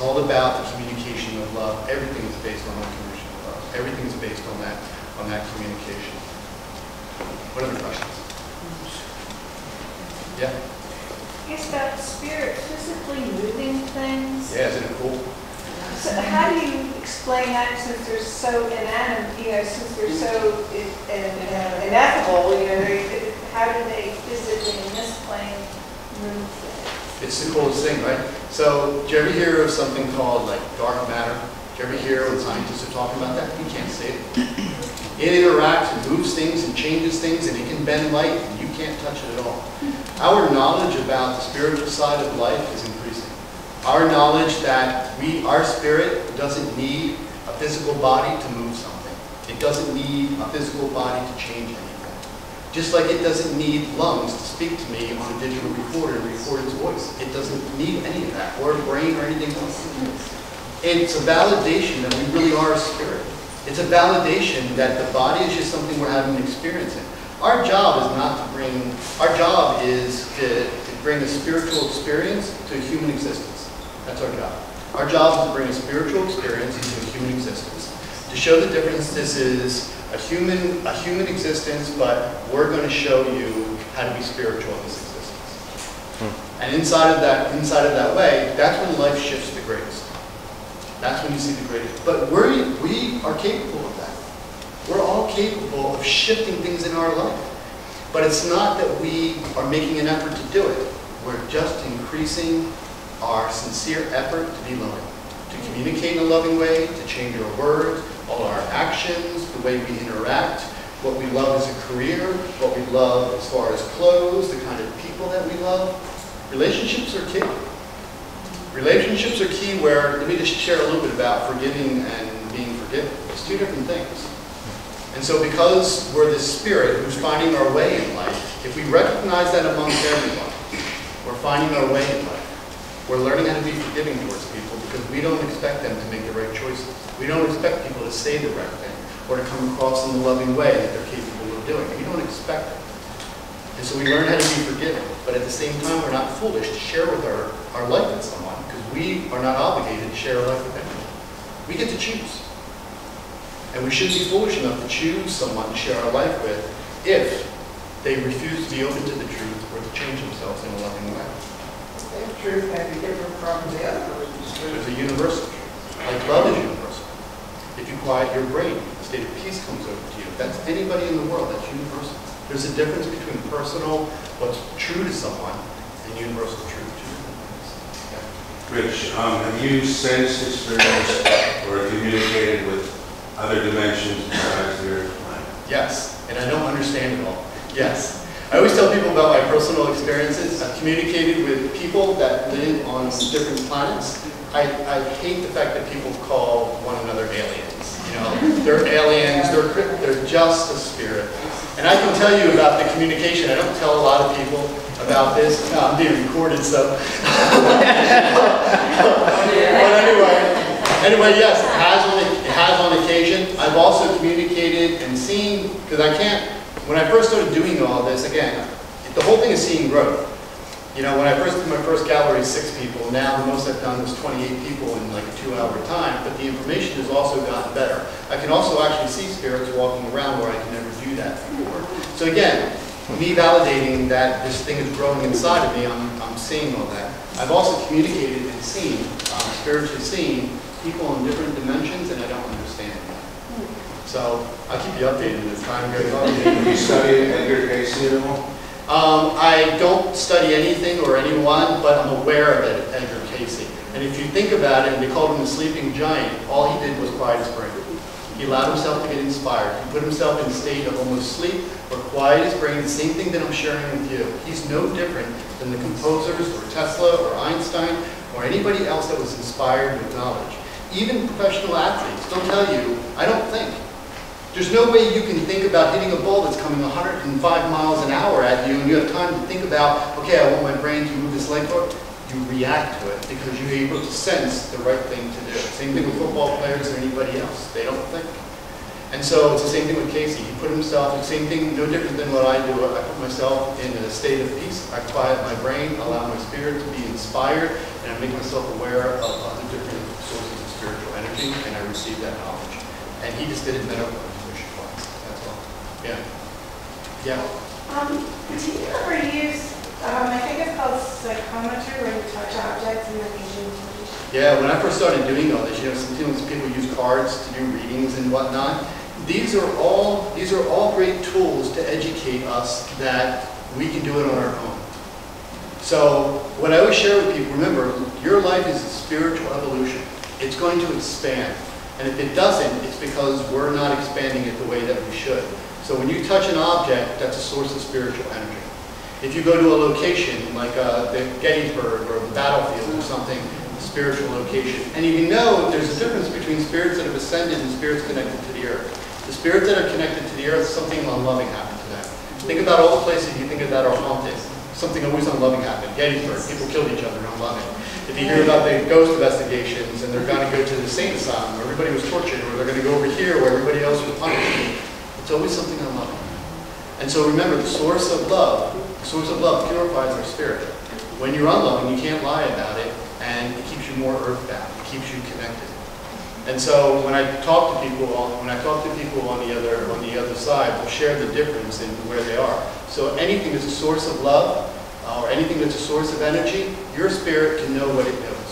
It's all about the communication of love. Everything is based on that communication of love. Everything is based on that, on that communication. What other questions? Yeah? Is that spirit physically moving things? Yeah, isn't it cool? So how do you explain that since they're so inanimate, you know, since they're so i- uh, ineffable, you know, they- how do they physically in this plane move things? It's the coolest thing, right? So, do you ever hear of something called like dark matter? Do you ever hear when scientists are talking about that? You can't see it. It interacts and moves things and changes things and it can bend light and you can't touch it at all. Our knowledge about the spiritual side of life is increasing. Our knowledge that we, our spirit doesn't need a physical body to move something. It doesn't need a physical body to change anything. Just like it doesn't need lungs to speak to me on a digital recorder and record its voice. It doesn't need any of that, or a brain or anything else. It's a validation that we really are a spirit. It's a validation that the body is just something we're having an experience in. Our job is not to bring, our job is to, to bring a spiritual experience to a human existence. That's our job. Our job is to bring a spiritual experience into a human existence. To show the difference, this is a human, a human existence, but we're going to show you how to be spiritual in this existence. Hmm. And inside of that, inside of that way, that's when life shifts the greatest. That's when you see the greatest. But we we are capable of that. We're all capable of shifting things in our life. But it's not that we are making an effort to do it. We're just increasing our sincere effort to be loving, to communicate in a loving way, to change our words, all our actions, the way we interact, what we love as a career, what we love as far as clothes, the kind of people that we love. Relationships are key. Relationships are key where, let me just share a little bit about forgiving and being forgiven. It's two different things. And so because we're this spirit who's finding our way in life, if we recognize that amongst everyone, we're finding our way in life. We're learning how to be forgiving towards people because we don't expect them to make the right choices. We don't expect people to say the right thing or to come across in the loving way that they're capable of doing. We don't expect it. And so we learn how to be forgiving. But at the same time, we're not foolish to share with our, our life with someone because we are not obligated to share our life with anyone. We get to choose. And we shouldn't be foolish enough to choose someone to share our life with if they refuse to be open to the truth or to change themselves in a loving way. Their truth may be different from the other person's There's a universal truth. Like love is universal. Quiet your brain, a state of peace comes over to you. That's anybody in the world, that's universal. There's a difference between personal, what's true to someone, and universal truth. Different. Yeah. Rich, um, have you sensed, experienced, or communicated with other dimensions besides the earth plane? Yes, and I don't understand it all. Yes. I always tell people about my personal experiences. I've communicated with people that live on different planets. I, I hate the fact that people call one another aliens. You know, they're aliens, they're, they're just a spirit. And I can tell you about the communication. I don't tell a lot of people about this. No, I'm being recorded, so. But anyway, anyway, yes, it has on, it has on occasion. I've also communicated and seen, because I can't, when I first started doing all this, again, the whole thing is seeing growth. You know, when I first did my first gallery, six people, now the most I've done was 28 people in like a two-hour time, but the information has also gotten better. I can also actually see spirits walking around where I can never do that before. So again, me validating that this thing is growing inside of me, I'm, I'm seeing all that. I've also communicated and seen, um, spiritually seen, people in different dimensions, and I don't understand that. So I'll keep you updated as time goes on. Have you studied Edgar Cayce at all? Um, I don't study anything or anyone, but I'm aware of it, Edgar Cayce. And if you think about it, and they called him the sleeping giant, all he did was quiet his brain. He allowed himself to get inspired. He put himself in a state of almost sleep or quiet his brain, the same thing that I'm sharing with you. He's no different than the composers or Tesla or Einstein or anybody else that was inspired with knowledge. Even professional athletes, they'll tell you, I don't think. There's no way you can think about hitting a ball that's coming 105 miles an hour at you and you have time to think about, okay, I want my brain to move this leg forward. You react to it because you're able to sense the right thing to do. Same thing with football players or anybody else. They don't think. And so it's the same thing with Cayce. He put himself, the same thing, no different than what I do. I put myself in a state of peace. I quiet my brain, allow my spirit to be inspired, and I make myself aware of other different sources of spiritual energy, and I receive that knowledge. And he just did it medical intuition class. That's all. Yeah. Yeah. Um, do you ever use, um, I think it's called psychometry, where you touch objects and then you do? Yeah, when I first started doing all this, you know, sometimes people use cards to do readings and whatnot. These are all, these are all great tools to educate us that we can do it on our own. So what I always share with people, remember, your life is a spiritual evolution. It's going to expand. And if it doesn't, it's because we're not expanding it the way that we should. So when you touch an object, that's a source of spiritual energy. If you go to a location like uh, the Gettysburg or the battlefield or something, a spiritual location, and you know there's a difference between spirits that have ascended and spirits connected to the earth. The spirits that are connected to the earth, something unloving happened to them. Think about all the places you think of that are haunted. Something always unloving happened. Gettysburg, people killed each other, unloving. If you hear about the ghost investigations and they're going to go to the sane asylum where everybody was tortured, or they're going to go over here where everybody else was punished, it's always something unloving. And so remember, the source of love, the source of love purifies our spirit. When you're unloving, you can't lie about it, and it keeps you more earthbound. It keeps you connected. And so when I talk to people, on, when I talk to people on the other on the other side, we'll share the difference in where they are. So anything that's a source of love, uh, or anything that's a source of energy, your spirit can know what it knows.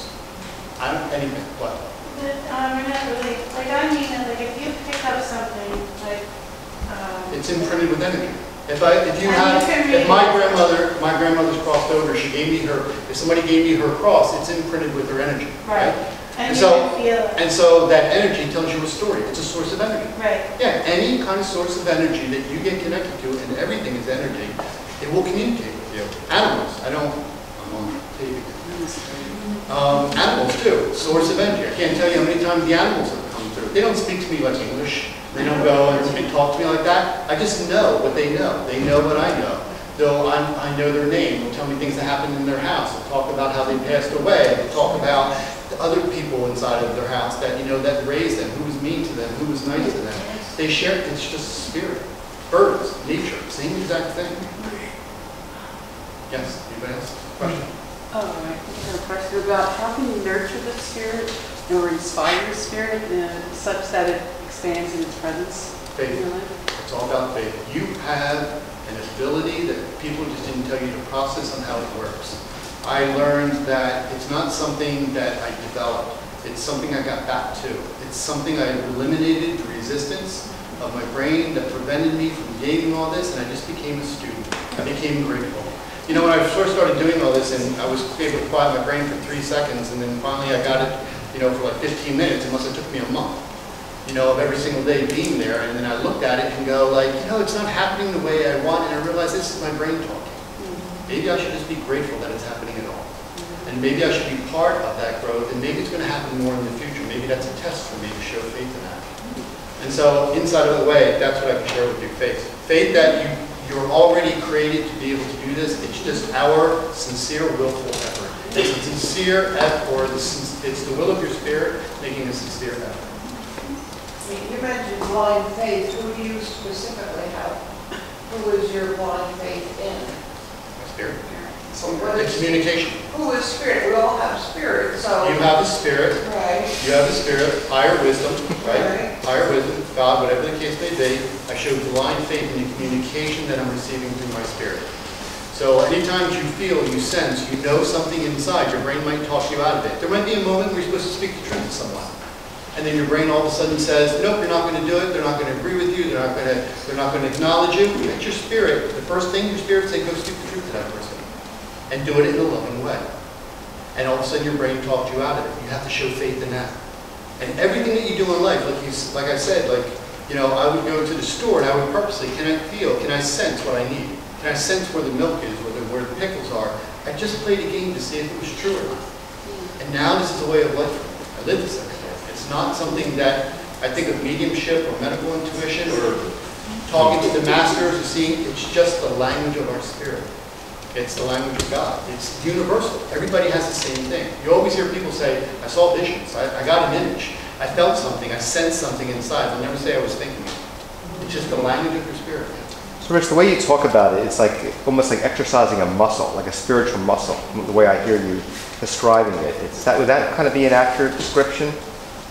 I don't anything. But, um, not really, like, I mean, like, if you pick up something, like, um. It's imprinted with energy. If I, if you And have, if my grandmother, my grandmother's crossed over, she gave me her, if somebody gave me her cross, it's imprinted with her energy, right? And you so- And so that energy tells you a story. It's a source of energy. right. Yeah, any kind of source of energy that you get connected to, and everything is energy, it will communicate with you. Animals, I don't, I'm on tape. Um, animals too, source of energy. I can't tell you how many times the animals have come through. They don't speak to me like English. They don't go and talk to me like that. I just know what they know. They know what I know. They'll, I, I know their name. They'll tell me things that happened in their house. They'll talk about how they passed away. They'll talk about the other people inside of their house that, you know, that raised them, who was mean to them, who was nice to them. They share, it's just spirit. Birds, nature, same exact thing. Yes, anybody else? Question? Oh, I think a question about how can you nurture the spirit or inspire the spirit uh, such that it expands in its presence in Faith. your life? It's all about faith. You have an ability that people just didn't tell you to process on how it works. I learned that it's not something that I developed. It's something I got back to. It's something I eliminated the resistance of my brain that prevented me from gaining all this, and I just became a student. I became grateful. You know, when I first started doing all this, and I was able to quiet my brain for three seconds, and then finally I got it, you know, for like 15 minutes, it must have took me a month you know, of every single day being there, and then I looked at it and go like, you know, it's not happening the way I want, and I realized this is my brain talking. Mm-hmm. Maybe I should just be grateful that it's happening at all. And maybe I should be part of that growth, and maybe it's going to happen more in the future. Maybe that's a test for me to show faith in that. Mm-hmm. And so, inside of the way, that's what I can share with you, faith. Faith that you, you're already created to be able to do this. It's just our sincere, willful effort. It's a sincere effort, or the, it's the will of your spirit making a sincere effort. You mentioned blind faith, who do you specifically have? Who is your blind faith in? My spirit. What The communication. Who is spirit? We all have spirit, so. You have the spirit, Right, you have the spirit, higher wisdom, right? Right. Higher wisdom, God, whatever the case may be, I show blind faith in the communication that I'm receiving through my spirit. So anytime you feel, you sense, you know something inside, your brain might talk you out of it. There might be a moment where you're supposed to speak the truth to someone. And then your brain all of a sudden says, nope, you're not going to do it, they're not going to agree with you, they're not going to, they're not going to acknowledge you. It's your spirit. The first thing your spirit says, go speak the truth to that person. And do it in a loving way. And all of a sudden your brain talked you out of it. You have to show faith in that. And everything that you do in life, like you, like I said, like, you know, I would go to the store and I would purposely, can I feel, can I sense what I need? Can I sense where the milk is, where the, where the pickles are? I just played a game to see if it was true or not. And now this is a way of life. I live this. It's not something that I think of mediumship or medical intuition or talking to the masters or seeing, it's just the language of our spirit. It's the language of God. It's universal. Everybody has the same thing. You always hear people say, I saw visions, I, I got an image, I felt something, I sensed something inside. They'll never say I was thinking it. It's just the language of your spirit. So Rich, the way you talk about it, it's like almost like exercising a muscle, like a spiritual muscle, the way I hear you describing it. It's that, would that kind of be an accurate description?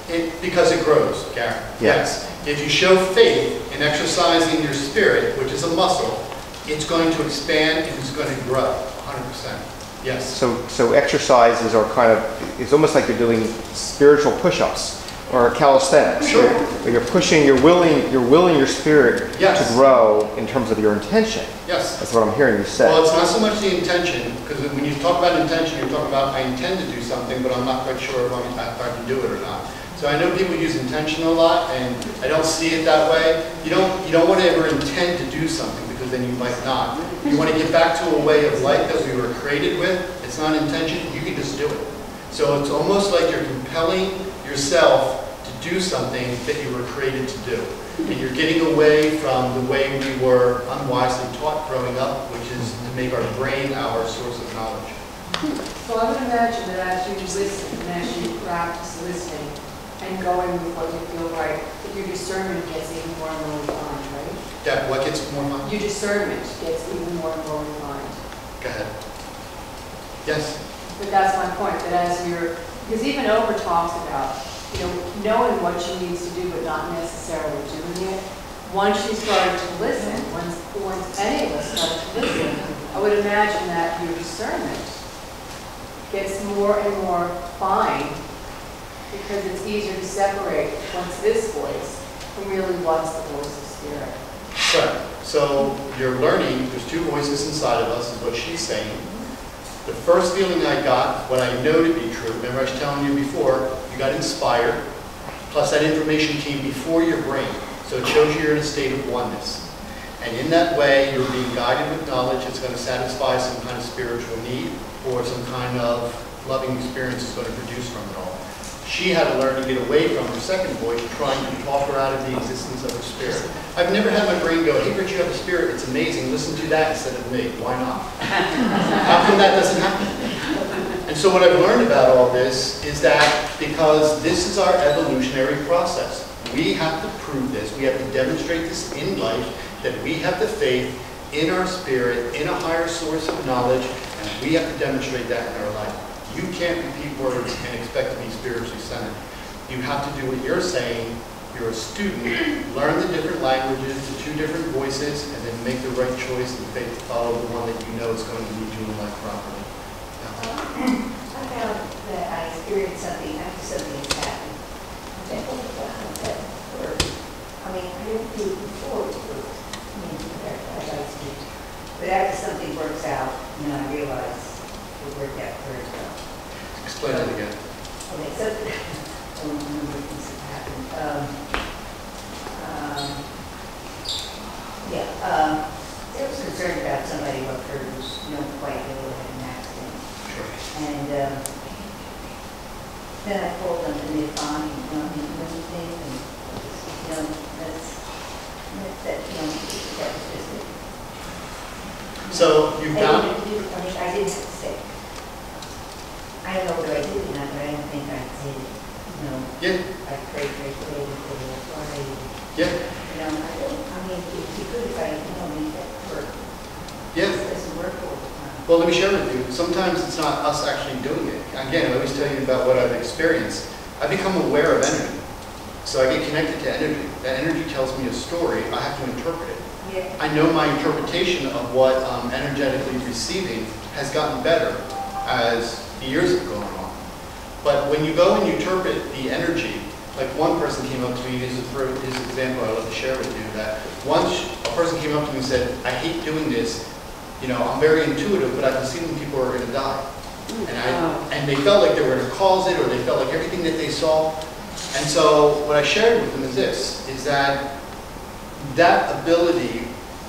It, because it grows, Gary. Yeah. Yes. If you show faith in exercising your spirit, which is a muscle, it's going to expand and it's going to grow, 100%. Yes. So, so exercises are kind of, it's almost like you're doing spiritual push-ups or calisthenics. Sure. Where you're pushing, you're willing, you're willing your spirit Yes. to grow in terms of your intention. Yes. That's what I'm hearing you say. Well, it's not so much the intention, because when you talk about intention, you're talking about, I intend to do something, but I'm not quite sure if I'm, if I can do it or not. So I know people use intention a lot, and I don't see it that way. You don't, you don't want to ever intend to do something, because then you might not. You want to get back to a way of life that we were created with. It's not intention, you can just do it. So it's almost like you're compelling yourself to do something that you were created to do. And you're getting away from the way we were unwisely taught growing up, which is to make our brain our source of knowledge. Hmm. So I would imagine that as you listen, and as you practice listening and going with what you feel right, that your discernment gets even more and more refined, right? Deb, what gets more refined? Your discernment gets even more and more refined. Go ahead. Yes? But that's my point, that as you're, because even Oprah talks about, you know, knowing what she needs to do but not necessarily doing it. Once she started to listen, once, once any of us started to listen, I would imagine that your discernment gets more and more fine because it's easier to separate what's this voice from really what's the voice of spirit. Right. So you're learning, there's two voices inside of us, is what she's saying. The first feeling I got, what I know to be true, remember I was telling you before, you got inspired, plus that information came before your brain. So it shows you you're in a state of oneness. And in that way, you're being guided with knowledge that's going to satisfy some kind of spiritual need or some kind of loving experience is going to produce from it all. She had to learn to get away from her second voice, trying to talk her out of the existence of her spirit. I've never had my brain go, hey, Rich, you have a spirit, it's amazing, listen to that instead of me. Why not? How come that doesn't happen? And so what I've learned about all this is that because this is our evolutionary process, we have to prove this, we have to demonstrate this in life, that we have the faith in our spirit, in a higher source of knowledge, and we have to demonstrate that in our life. You can't repeat words and expect to be spiritually centered. You have to do what you're saying. You're a student. Learn the different languages, the two different voices, and then make the right choice and faith to follow the one that you know is going to lead you in life properly. Yeah. Uh, I found that I experienced something after something happened. I. I mean, I didn't do it before it. I mean, I'd like to. But after something works out, then I realize it worked out very well. Explain that again. Okay, so, I don't remember if this happened. Um, um, Yeah, um, I was concerned about somebody who I've heard was, you know, quite ill, had an accident. Sure. And um, then I called them and they're fine, you know, I mean, anything, and, you know, that's, that- you know, that was just it. So you I found, didn't I mean, I didn't have to say. I know whether I did not, but I don't think I did, you know, yeah, I prayed, prayed, prayed, and that's why I, yeah, you know, I don't, I mean, it'd be good if I, you know, make that work. yeah. It doesn't work all the time. Well, let me share with you, sometimes it's not us actually doing it. Again, I always tell you about what I've experienced. I become aware of energy. So I get connected to energy. That energy tells me a story, I have to interpret it. Yeah. I know my interpretation of what I'm energetically receiving has gotten better as the years have gone on. But when you go and you interpret the energy, like one person came up to me, this is for his example I'd love to share with you, that once a person came up to me and said, I hate doing this, you know, I'm very intuitive, but I can see when people are going to die. And I, and they felt like they were going to cause it, or they felt like everything that they saw. And so what I shared with them is this, is that that ability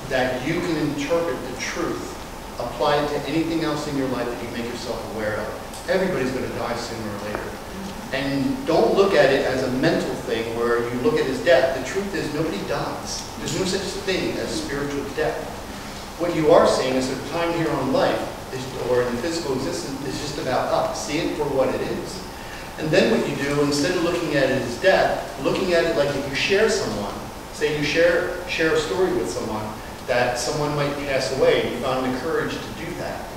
that you can interpret the truth, apply it to anything else in your life that you make yourself aware of. Everybody's going to die sooner or later. And don't look at it as a mental thing where you look at as death. The truth is nobody dies. There's no such thing as spiritual death. What you are seeing is that time here on life, is, or in physical existence, is just about us. See it for what it is. And then what you do, instead of looking at it as death, looking at it like if you share someone, Say you share, share a story with someone, that someone might pass away, you found the courage to do that.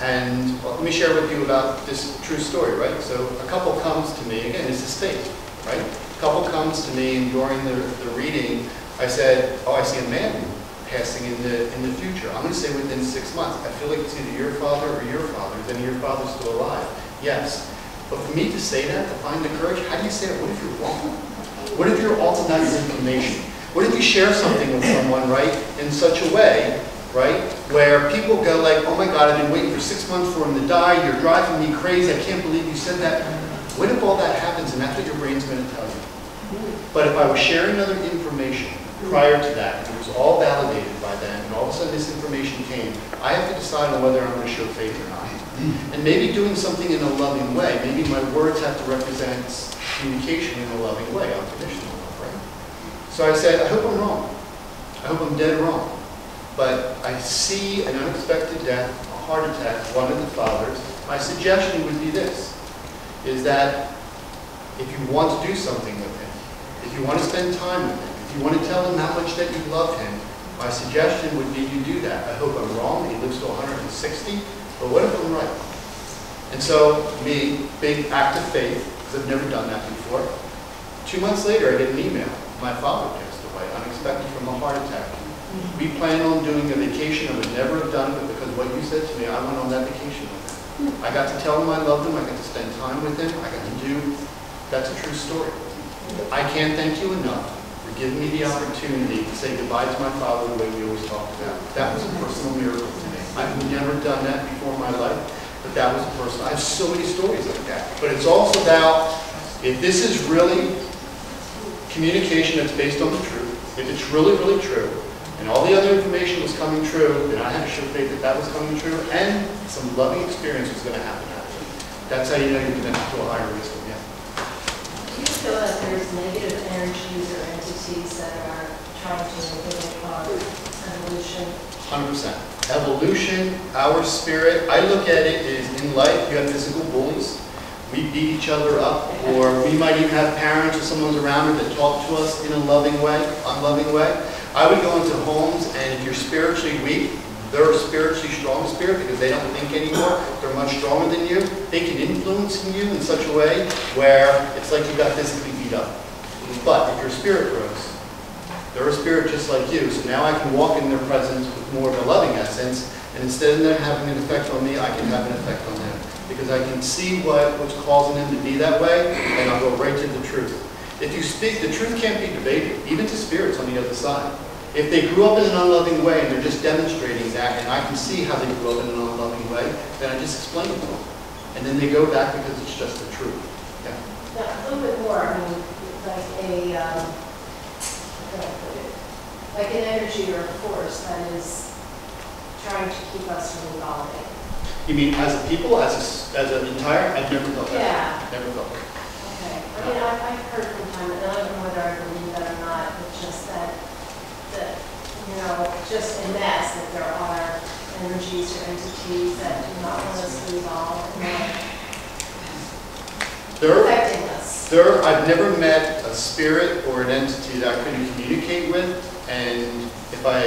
And well, let me share with you about this true story, right? So a couple comes to me, again, it's a state, right? A couple comes to me, and during the, the reading, I said, oh, I see a man passing in the, in the future. I'm going to say within six months. I feel like it's either your father or your father. Of your father still alive? Yes. But for me to say that, to find the courage, how do you say it? What if you're wrong? What if you're all information? What if you share something with someone, right, in such a way, right, where people go like, oh my God, I've been waiting for six months for him to die, you're driving me crazy, I can't believe you said that. What if all that happens and that's what your brain's going to tell you? But if I was sharing other information prior to that, and it was all validated by them, and all of a sudden this information came, I have to decide on whether I'm going to show faith or not. And maybe doing something in a loving way, maybe my words have to represent communication in a loving way, unconditional love, right? So I said, I hope I'm wrong. I hope I'm dead wrong. But I see an unexpected death, a heart attack, one of the fathers. My suggestion would be this, is that if you want to do something with him, if you want to spend time with him, if you want to tell him how much that you love him, my suggestion would be you do that. I hope I'm wrong, he lives to 160, but what if I'm right? And so, me, big act of faith, because I've never done that before. Two months later, I get an email. My father passed away, unexpected from a heart attack. We planned on doing a vacation, I would never have done it, because what you said to me, I went on that vacation with him. I got to tell him I loved him, I got to spend time with him, I got to do, that's a true story. I can't thank you enough for giving me the opportunity to say goodbye to my father the way we always talked about. That was a personal miracle to me. I've never done that before in my life, but that was a personal, I have so many stories like that. But it's also about, if this is really communication that's based on the truth, if it's really, really true, and all the other information was coming true, then I had to show faith that that was coming true, and some loving experience was going to happen after. That's how you know you're connected to a higher wisdom, yeah. Do you feel that there's negative energies or entities that are trying to inhibit our evolution? Hundred percent. Evolution, our spirit, I look at it as in life, you have physical bullies. We beat each other up, or we might even have parents or someone's around us that talk to us in a loving way, unloving way. I would go into homes, and if you're spiritually weak, they're a spiritually strong spirit because they don't think anymore. They're much stronger than you. They can influence you in such a way where it's like you got physically beat up. But if your spirit grows, they're a spirit just like you, so now I can walk in their presence with more of a loving essence, and instead of them having an effect on me, I can have an effect on them. Because I can see what, what's causing them to be that way, and I'll go right to the truth. If you speak, the truth can't be debated, even to spirits on the other side. If they grew up in an unloving way and they're just demonstrating that, and I can see how they grew up in an unloving way, then I just explain it to them. And then they go back because it's just the truth. Yeah. Now, a little bit more, I mean, like a, um? Like an energy or a force that is trying to keep us from evolving. You mean as a people, as a as an entire? I've never felt that. Yeah. Never felt that. Okay, I mean, I've, I've heard from time, and I don't know whether I believe that or not, but just that, that, you know, just in this, that there are energies or entities that do not want us to evolve and are affecting us. There, I've never met a spirit or an entity that I couldn't communicate with, and if I,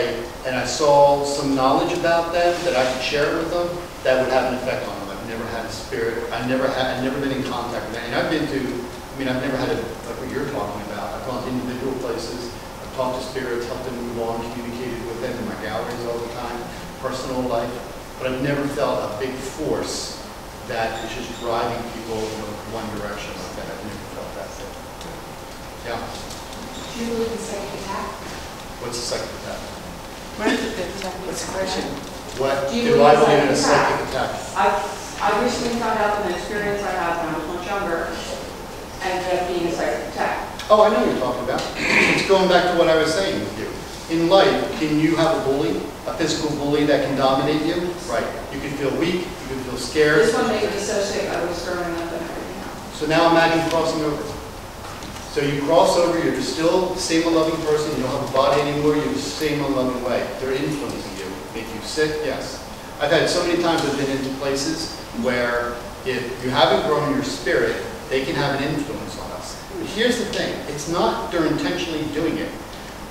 and I saw some knowledge about them that I could share with them, that would have an effect on them. I've never had a spirit, I've never had, I've never been in contact with them. And I've been to, I mean, I've never had a, like what you're talking about. I've gone to individual places, I've talked to spirits, helped them move on, communicated with them in my galleries all the time, personal life, but I've never felt a big force that is just driving people in one direction like that. I've never felt that. Yeah. Do you believe in psychic? What's a psychic attack? What's the question? What, Do you do I believe in a psychic attack? I, I recently found out from an experience I had when I was much younger, ended up being a psychic attack. Oh, I know what you're talking about. It's going back to what I was saying with you. In life, can you have a bully, a physical bully that can dominate you? Right. You can feel weak, you can feel scared. This one made me so sick, I was throwing up and everything else. So now imagine crossing over. So you cross over, you're still the same loving person, you don't have a body anymore, you're the same unloving way. They're influencing you, make you sick, yes. I've had so many times I've been into places where if you haven't grown your spirit, they can have an influence on us. But here's the thing, it's not they're intentionally doing it.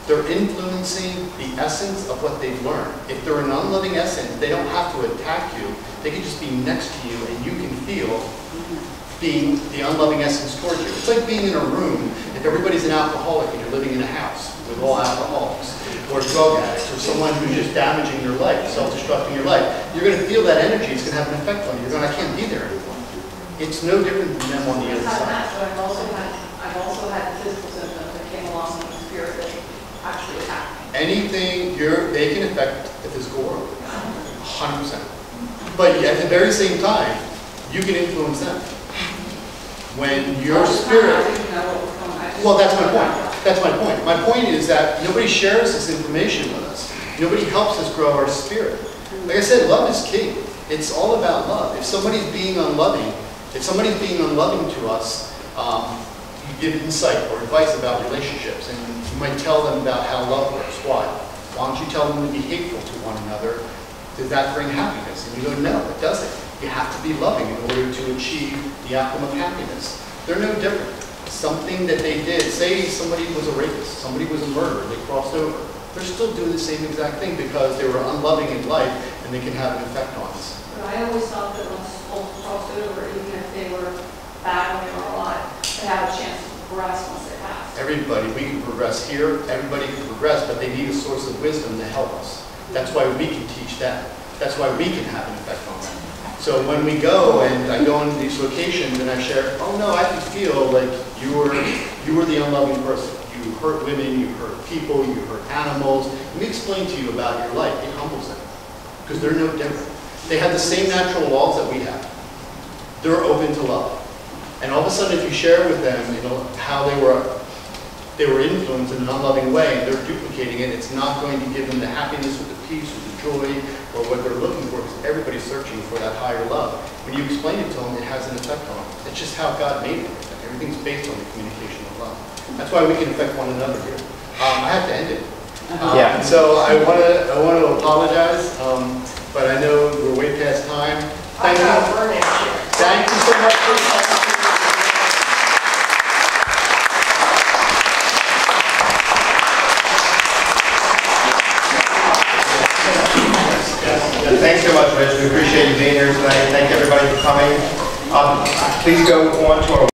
They're influencing the essence of what they've learned. If they're an unloving essence, they don't have to attack you. They can just be next to you and you can feel being the unloving essence towards you. It's like being in a room, if everybody's an alcoholic and you're living in a house with all alcoholics, or drug addicts, or someone who's just damaging your life, self-destructing your life, you're gonna feel that energy, it's gonna have an effect on you. You're going, I can't be there anymore. It's no different than them on the other side. that, but I've also had, I've also had the physical symptoms that came along with the spirit that actually attacked anything you're, they can affect the physical world, hundred percent. But at the very same time, you can influence them. When your spirit, well, that's my point, that's my point. My point is that nobody shares this information with us. Nobody helps us grow our spirit. Like I said, love is key. It's all about love. If somebody's being unloving, if somebody's being unloving to us, um, you give insight or advice about relationships, and you might tell them about how love works. Why? Why don't you tell them to be hateful to one another? Does that bring happiness? And you go, no, it doesn't. You have to be loving in order to achieve the outcome of happiness. They're no different. Something that they did, say somebody was a rapist, somebody was a murderer, they crossed over. They're still doing the same exact thing because they were unloving in life and they can have an effect on us. But I always thought that once souls crossed over, even if they were bad when they were alive, they had a chance to progress once they passed. Everybody, we can progress here, everybody can progress, but they need a source of wisdom to help us. That's why we can teach that. That's why we can have an effect on them. So when we go and I go into these locations and I share, oh no, I can feel like you were, you were the unloving person. You hurt women, you hurt people, you hurt animals. Let me explain to you about your life. It humbles them because they're no different. They have the same natural laws that we have. They're open to love. And all of a sudden, if you share with them, you know, how they were, they were influenced in an unloving way, and they're duplicating it, it's not going to give them the happiness or the peace or the joy or what they're looking for, because everybody's searching for that higher love. When you explain it to them, it has an effect on them. It's just how God made it. Everything's based on the communication of love. That's why we can affect one another here. Um, I have to end it. Um, Yeah. So I want to, I want to apologize, um, but I know we're way past time. Thank you. got a. Thank you so much for We appreciate you being here tonight. Thank everybody for coming. Um, Please go on to our